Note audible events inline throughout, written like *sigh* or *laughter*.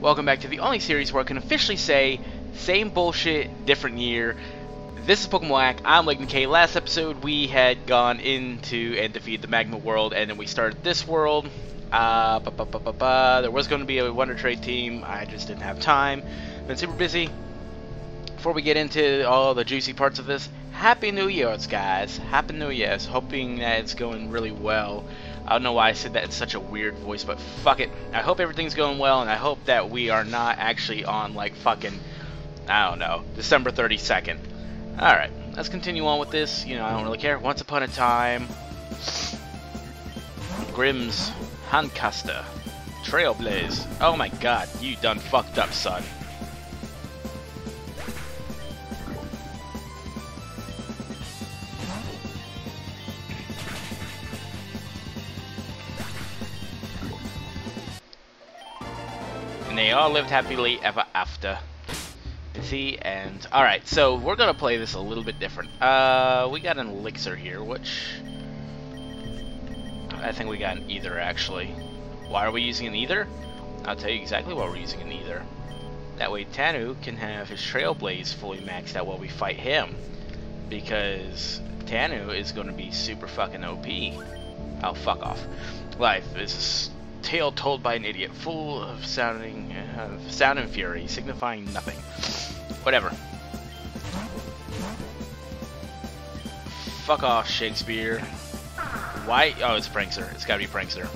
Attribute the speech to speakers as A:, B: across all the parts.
A: Welcome back to the only series where I can officially say, same bullshit, different year. This is Pokemon Wack, I'm Legna K. Last episode we had gone into and defeated the Magma World, and then we started this world. Uh, ba -ba -ba there was going to be a Wonder Trade team, I just didn't have time. Been super busy. Before we get into all the juicy parts of this, Happy New Year's, guys. Happy New Year's. Hoping that it's going really well. I don't know why I said that in such a weird voice, but fuck it. I hope everything's going well, and I hope that we are not actually on, like, fucking, I don't know, December 32nd. Alright, let's continue on with this. You know, I don't really care. Once upon a time, Grimm's Handcaster. Trailblaze. Oh my god, you done fucked up, son. All lived happily ever after. See, and alright, so we're gonna play this a little bit different. Uh, we got an elixir here, which I think we got an ether actually. Why are we using an either? I'll tell you exactly why we're using an either. That way Tanu can have his Trailblaze fully maxed out while we fight him. Because Tanu is going to be super fucking OP. Oh, fuck off. Life is tale told by an idiot, full of sounding, uh, sound and fury, signifying nothing. Whatever. Fuck off, Shakespeare. Why? Oh, it's Prankster. It's gotta be Prankster.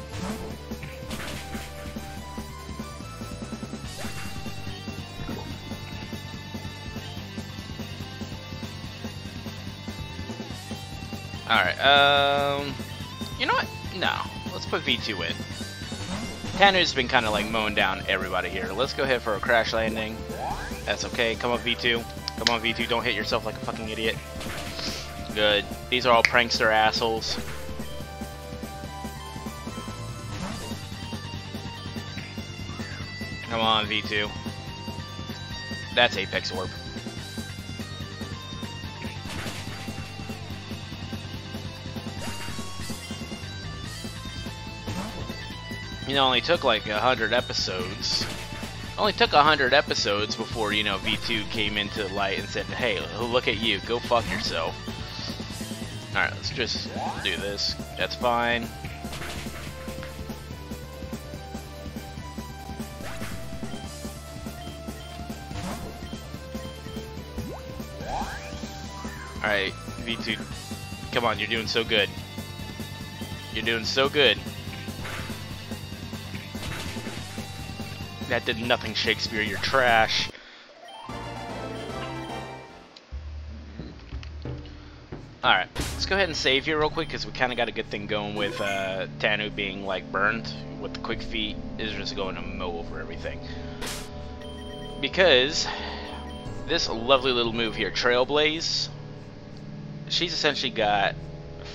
A: Alright, um... You know what? No. Let's put V2 in. Tanu's been kind of like mowing down everybody here. Let's go ahead for a crash landing. That's okay. Come on, V2. Come on, V2. Don't hit yourself like a fucking idiot. Good. These are all prankster assholes. Come on, V2. That's Apex Orb. You know, only took like a hundred episodes. Only took a hundred episodes before you know V2 came into light and said, "Hey, look at you, go fuck yourself." All right, let's just do this. That's fine. Alright, V2. Come on, you're doing so good. You're doing so good. That did nothing, Shakespeare. You're trash. Alright, let's go ahead and save here real quick because we kind of got a good thing going with uh, Tanu being like burned with the quick feet is just going to mow over everything. Because this lovely little move here, Trailblaze, she's essentially got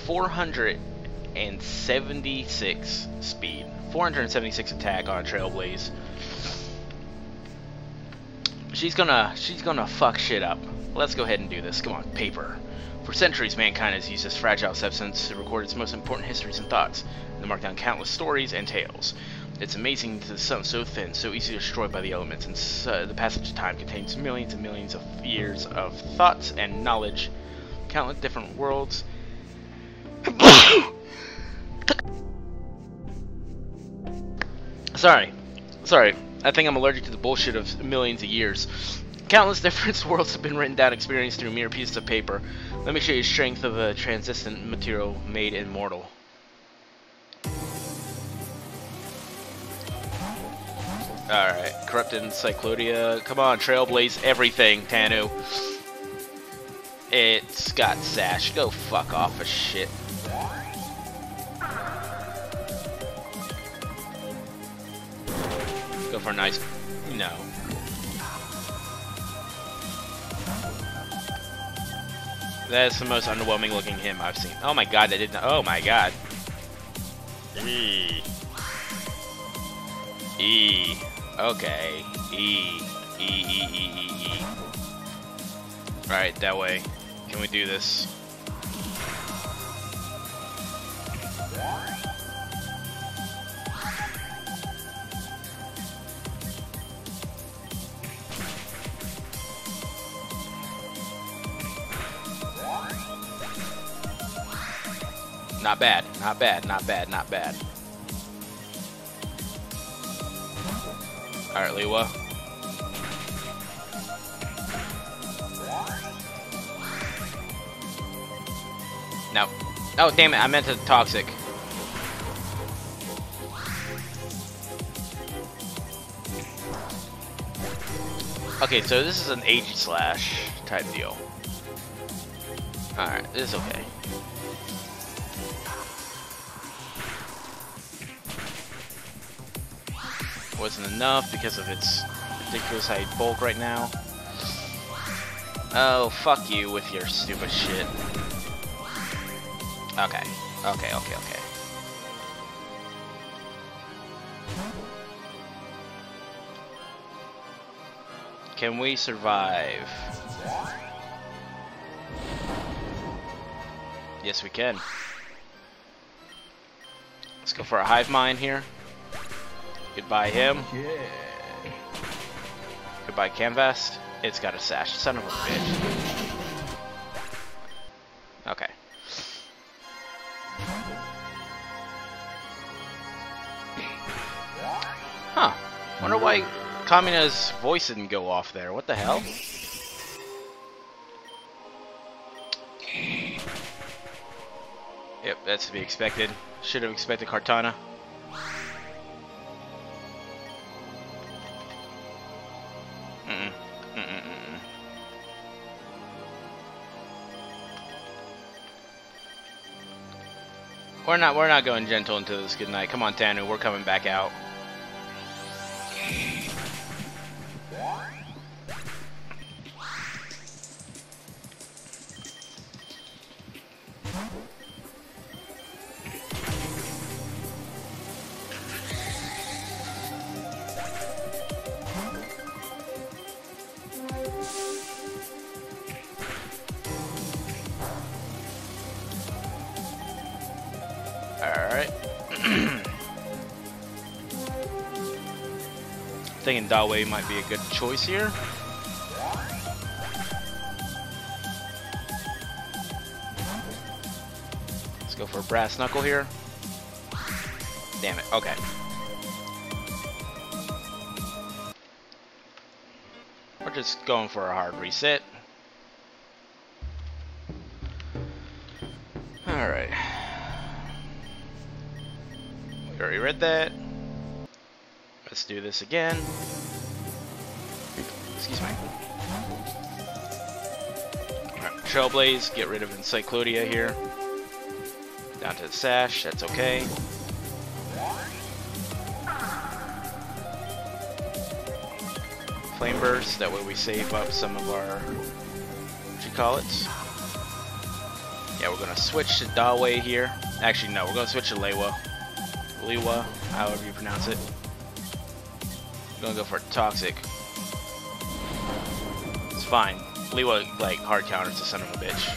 A: 476 speed, 476 attack on a Trailblaze. She's gonna she's gonna fuck shit up. Let's go ahead and do this. Come on, paper. For centuries, mankind has used this fragile substance to record its most important histories and thoughts, and to mark down countless stories and tales. It's amazing that something so thin, so easily destroyed by the elements, and uh, the passage of time contains millions and millions of years of thoughts and knowledge, countless different worlds. *coughs* sorry, sorry. I think I'm allergic to the bullshit of millions of years. Countless *laughs* different worlds have been written down, experienced through mere pieces of paper. Let me show you the strength of a transistent material made immortal. Alright, Corrupted Encyclopedia. Come on, Trailblaze everything, Tanu. It's got Sash. Go fuck off a shit. Go for a nice... No. That's the most underwhelming looking him I've seen. Oh my god, I didn't... Oh my god. E. E. Okay. E. E, E, E, E, E. Right, that way. Can we do this? Not bad, not bad, not bad, not bad. Alright, Liwa. No. Oh, damn it, I meant to toxic. Okay, so this is an age slash type deal. Alright, this is okay. Wasn't enough because of its ridiculous high bulk right now. Oh, fuck you with your stupid shit. Okay, okay, okay, okay. Can we survive? Yes, we can. Let's go for a hive mine here. Goodbye him.
B: Yeah.
A: Goodbye Canvast. It's got a sash. Son of a bitch. Okay. Huh. Wonder why Kamina's voice didn't go off there. What the hell? Yep, that's to be expected. Should have expected Kartana. We're not we're not going gentle into this good night. Come on, Tanu, we're coming back out. Dawei might be a good choice here. Let's go for a brass knuckle here. Damn it. Okay. We're just going for a hard reset. Alright. We already read that. Let's do this again. Excuse me. Alright, Trailblaze, get rid of Encyclopedia here. Down to the sash, that's okay. Flame Burst, that way we save up some of our, what you call it? Yeah, we're gonna switch to Dawei here. Actually, no, we're gonna switch to Lewa. Lewa, however you pronounce it. I'm gonna go for Toxic. Fine. Liwa, like, hard counters the son of a bitch.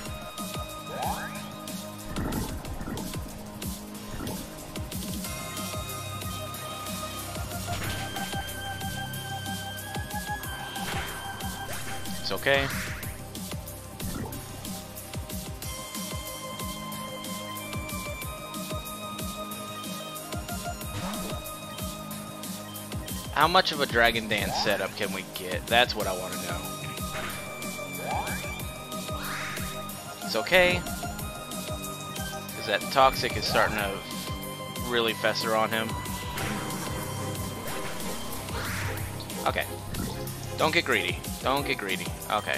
A: It's okay. How much of a Dragon Dance setup can we get? That's what I want to know. It's okay. Because that Toxic is starting to really fester on him. Okay. Don't get greedy. Don't get greedy. Okay.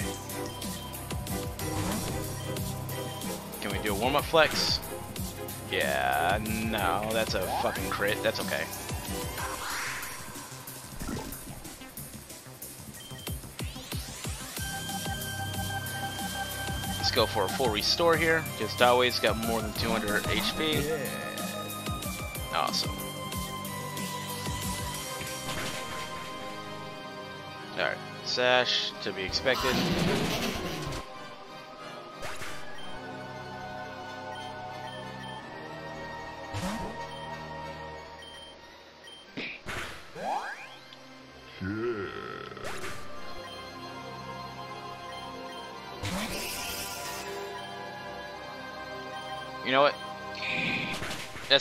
A: Can we do a warm-up flex? Yeah, no, that's a fucking crit. That's okay. Go for a full restore here, because Dawei's got more than 200 HP.
B: Yeah.
A: Awesome. Alright, Sash, to be expected.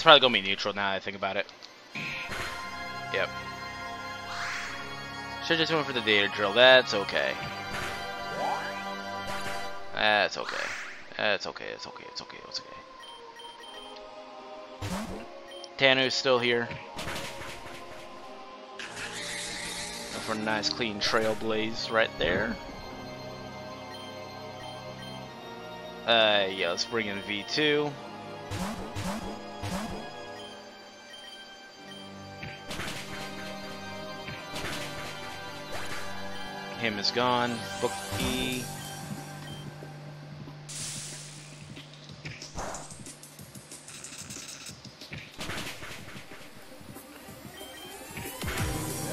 A: That's probably gonna be neutral now that I think about it. Yep. Should just went for the data drill. That's okay. That's okay. That's okay. It's okay. It's okay. It's okay. Tanu's still here. For a nice clean trailblaze right there. Uh, yeah, let's bring in V2. Him is gone. Bookie.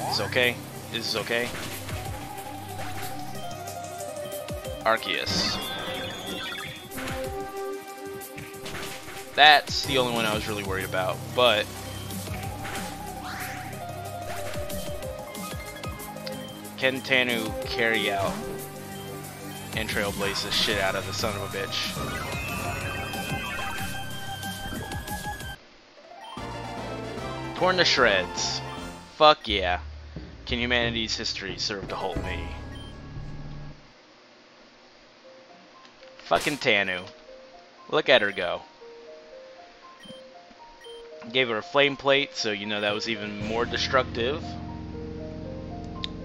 A: It's okay. This is okay. Arceus. That's the only one I was really worried about, but can Tanu carry out and trailblaze the shit out of the son of a bitch? Torn to shreds. Fuck yeah. Can humanity's history serve to hold me? Fucking Tanu. Look at her go. Gave her a flame plate, so you know that was even more destructive.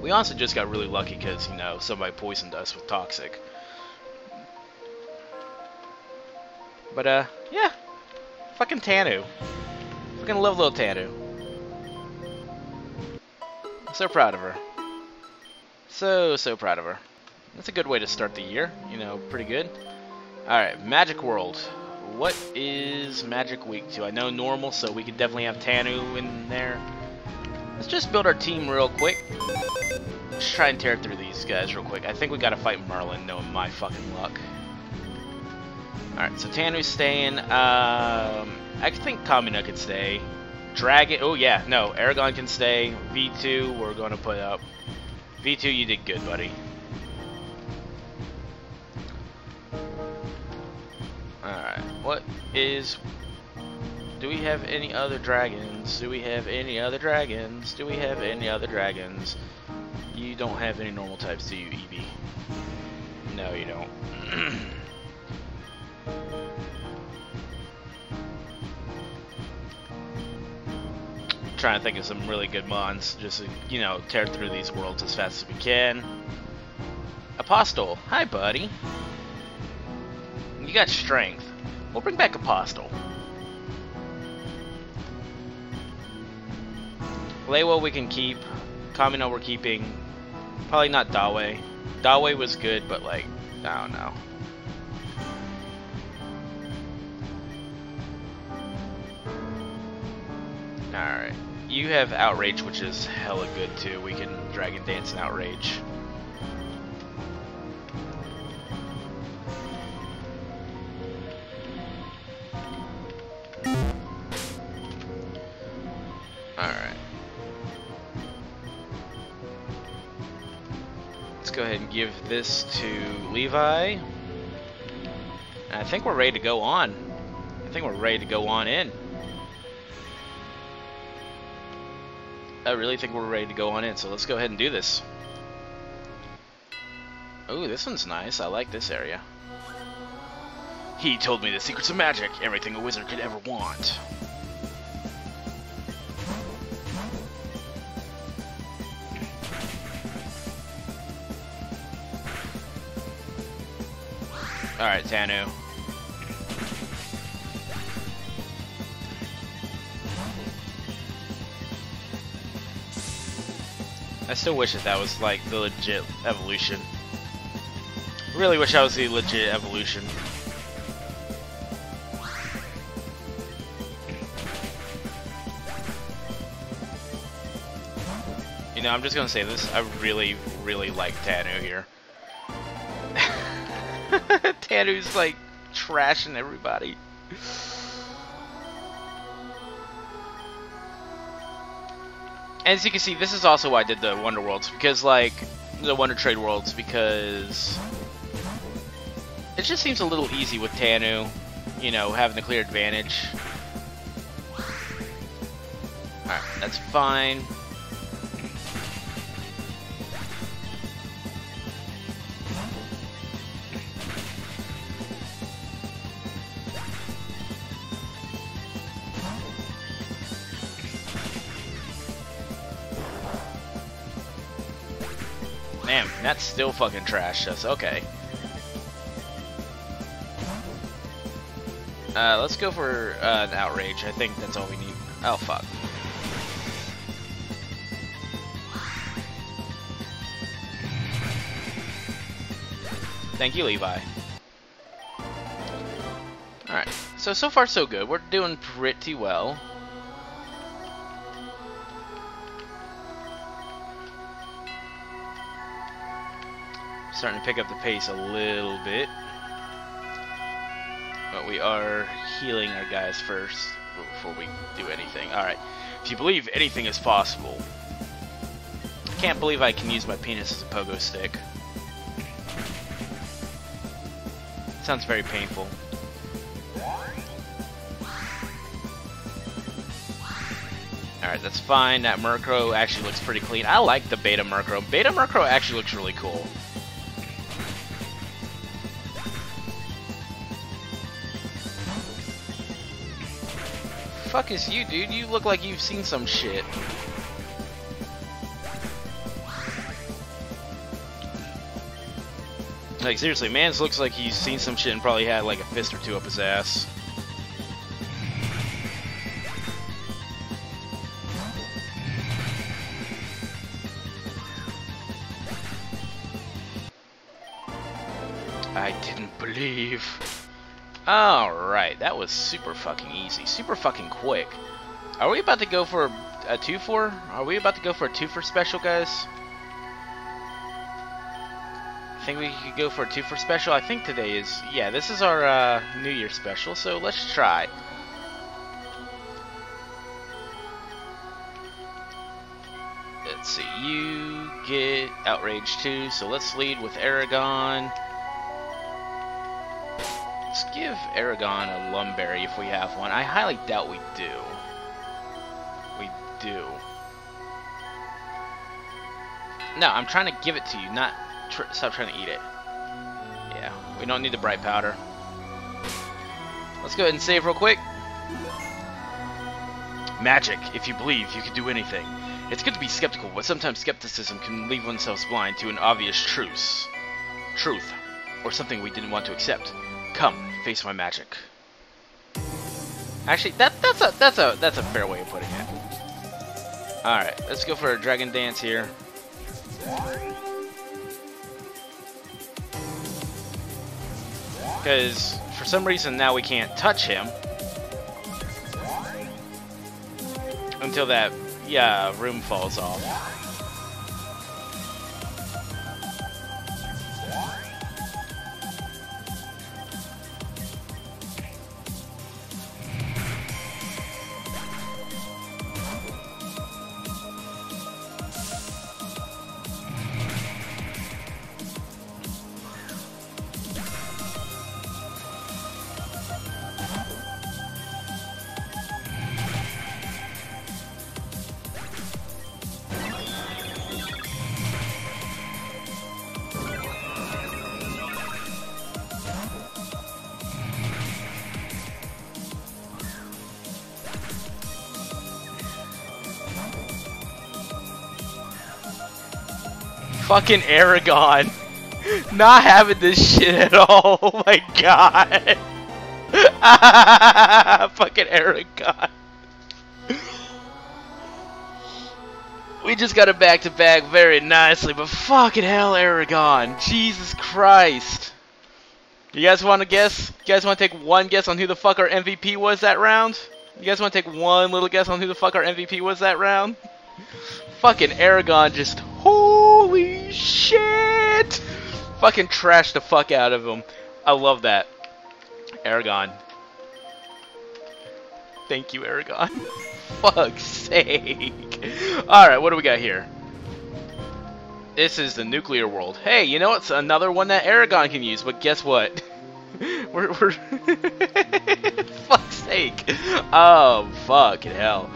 A: We also just got really lucky because, you know, somebody poisoned us with toxic. But, uh, yeah. Fucking Tanu. Fucking love little Tanu. So proud of her. So, so proud of her. That's a good way to start the year. You know, pretty good. Alright, Magic World. What is Magic Week 2? I know normal, so we could definitely have Tanu in there. Let's just build our team real quick. Let's try and tear through these guys real quick. I think we gotta fight Merlin, knowing my fucking luck. Alright, so Tanu's staying. Um, I think Kamina could stay. Dragon, oh yeah, no, Aragon can stay. V2, we're gonna put up. V2, you did good, buddy. Alright, what is... Do we have any other dragons? Do we have any other dragons? Do we have any other dragons? You don't have any normal types, do you, Eevee? No, you don't. *clears throat* trying to think of some really good mons, just you know, tear through these worlds as fast as we can. Apostle, hi buddy. You got strength. We'll bring back Apostle. Lewa we can keep. Kamina we're keeping. Probably not Dawe. Dawe was good, but like, I don't know. Alright. You have Outrage, which is hella good too. We can Dragon Dance and Outrage. Give this to Levi. And I think we're ready to go on. I think we're ready to go on in. I really think we're ready to go on in, so let's go ahead and do this. Ooh, this one's nice. I like this area. He told me the secrets of magic, everything a wizard could ever want. Alright, Tanu. I still wish that that was like the legit evolution. Really wish I was the legit evolution. You know, I'm just gonna say this. I really, really like Tanu here. *laughs* Tanu's like trashing everybody. as you can see, this is also why I did the Wonder Worlds, because, like, the Wonder Trade Worlds, because it just seems a little easy with Tanu, you know, having the clear advantage. Alright, that's fine. Damn, that's still fucking trash us. Okay. Uh, let's go for uh, an outrage. I think that's all we need. Oh, fuck. Thank you, Levi. Alright, so, so far so good. We're doing pretty well. Starting to pick up the pace a little bit. But we are healing our guys first before we do anything. Alright, if you believe anything is possible. I can't believe I can use my penis as a pogo stick. Sounds very painful. Alright, that's fine. That Murkrow actually looks pretty clean. I like the Beta Murkrow. Beta Murkrow actually looks really cool. Fuck is you, dude? You look like you've seen some shit. Like, seriously, Mans looks like he's seen some shit and probably had like a fist or two up his ass. I didn't believe. Alright, that was super fucking easy. Super fucking quick. Are we about to go for a 2-4? Are we about to go for a 2 for special, guys? I think we could go for a 2 for special? I think today is... Yeah, this is our uh, New Year special, so let's try. Let's see, you get Outrage 2, so let's lead with Aragon. Give Aragon a Lumberry if we have one. I highly doubt we do. We do. No, I'm trying to give it to you, not tr stop trying to eat it. Yeah, we don't need the bright powder. Let's go ahead and save real quick. Magic. If you believe, you can do anything. It's good to be skeptical, but sometimes skepticism can leave oneself blind to an obvious truth. Truth. Or something we didn't want to accept. Come, face my magic. Actually, that that's a that's a that's a fair way of putting it. All right, let's go for a dragon dance here. Because for some reason now we can't touch him until that yeah room falls off. Fucking Aragon. *laughs* Not having this shit at all. *laughs* Oh my god. *laughs* Fucking Aragon. We just got it back to back very nicely, but fucking hell, Aragon. Jesus Christ. You guys want to guess? You guys want to take one guess on who the fuck our MVP was that round? You guys want to take one little guess on who the fuck our MVP was that round? Fucking Aragon just holy shit! Fucking trash the fuck out of him. I love that. Aragon. Thank you, Aragon. *laughs* Fuck's sake. Alright, what do we got here? This is the nuclear world. Hey, you know what's another one that Aragon can use, but guess what? *laughs* we're, we're *laughs* fuck's sake. Oh, fucking hell.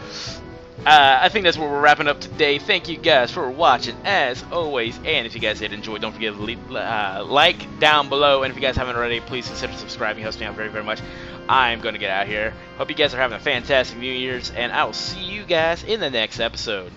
A: Uh, I think that's where we're wrapping up today. Thank you guys for watching, as always. And if you guys did enjoy, don't forget to leave, uh, like down below. And if you guys haven't already, please consider subscribing. It helps me out very, very much. I'm going to get out of here. Hope you guys are having a fantastic New Year's, and I will see you guys in the next episode.